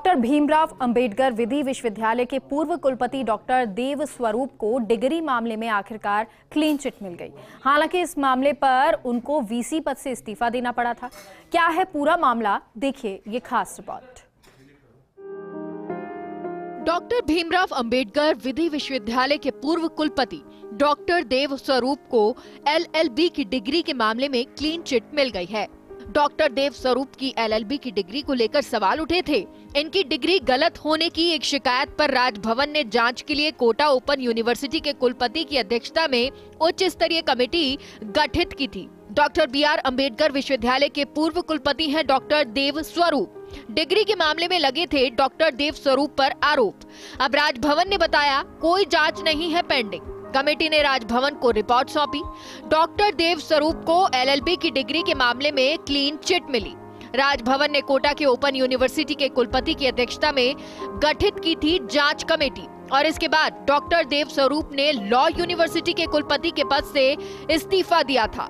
Doctor Bhimrao Ambedkar विधि विश्वविद्यालय के पूर्व कुलपति डॉक्टर देव स्वरूप को डिग्री मामले में आखिरकार क्लीन चिट मिल गई। हालाँकि इस मामले पर उनको वीसी पद से इस्तीफा देना पड़ा था। क्या है पूरा मामला? देखिए ये खास रिपोर्ट। डॉक्टर भीमराव अंबेडकर विधि विश्वविद्यालय के पूर्व कुलपति डॉक्टर देव स्वरूप को एलएलबी की डिग्री के मामले में क्लीन चिट मिल गई है। डॉक्टर देव स्वरूप की एलएलबी की डिग्री को लेकर सवाल उठे थे। इनकी डिग्री गलत होने की एक शिकायत पर राजभवन ने जाँच के लिए कोटा ओपन यूनिवर्सिटी के कुलपति की अध्यक्षता में उच्च स्तरीय कमेटी गठित की थी। डॉक्टर बी आर अंबेडकर विश्वविद्यालय के पूर्व कुलपति हैं डॉक्टर देव स्वरूप। डिग्री के मामले में लगे थे डॉक्टर देव स्वरूप पर आरोप। अब राजभवन ने बताया, कोई जाँच नहीं है पेंडिंग। कमेटी ने राजभवन को रिपोर्ट सौंपी। डॉक्टर देव स्वरूप को एलएलबी की डिग्री के मामले में क्लीन चिट मिली। राजभवन ने कोटा के ओपन यूनिवर्सिटी के कुलपति की अध्यक्षता में गठित की थी जाँच कमेटी। और इसके बाद डॉक्टर देव स्वरूप ने लॉ यूनिवर्सिटी के कुलपति के पद से इस्तीफा दिया था।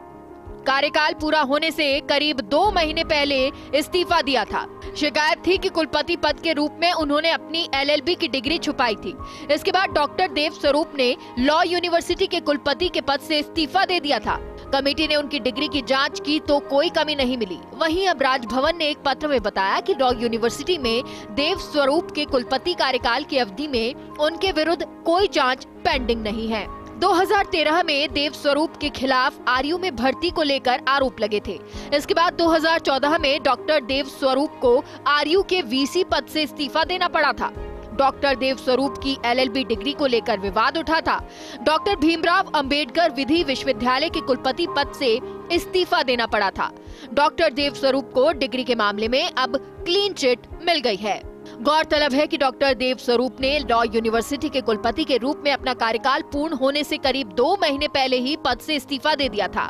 कार्यकाल पूरा होने से करीब दो महीने पहले इस्तीफा दिया था। शिकायत थी कि कुलपति पद के रूप में उन्होंने अपनी एलएलबी की डिग्री छुपाई थी। इसके बाद डॉक्टर देव स्वरूप ने लॉ यूनिवर्सिटी के कुलपति के पद से इस्तीफा दे दिया था। कमेटी ने उनकी डिग्री की जाँच की तो कोई कमी नहीं मिली। वहीं अब राजभवन ने एक पत्र में बताया कि लॉ यूनिवर्सिटी में देव स्वरूप के कुलपति कार्यकाल की अवधि में उनके विरुद्ध कोई जाँच पेंडिंग नहीं है। 2013 में देव स्वरूप के खिलाफ आरयू में भर्ती को लेकर आरोप लगे थे। इसके बाद 2014 में डॉक्टर देव स्वरूप को आरयू के वीसी पद से इस्तीफा देना पड़ा था। डॉक्टर देव स्वरूप की एलएलबी डिग्री को लेकर विवाद उठा था। डॉक्टर भीमराव अंबेडकर विधि विश्वविद्यालय के कुलपति पद से इस्तीफा देना पड़ा था। डॉक्टर देव स्वरूप को डिग्री के मामले में अब क्लीन चिट मिल गई है। गौरतलब है कि डॉक्टर देव स्वरूप ने लॉ यूनिवर्सिटी के कुलपति के रूप में अपना कार्यकाल पूर्ण होने से करीब दो महीने पहले ही पद से इस्तीफा दे दिया था।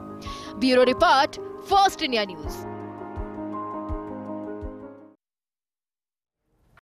Bureau report, first India news.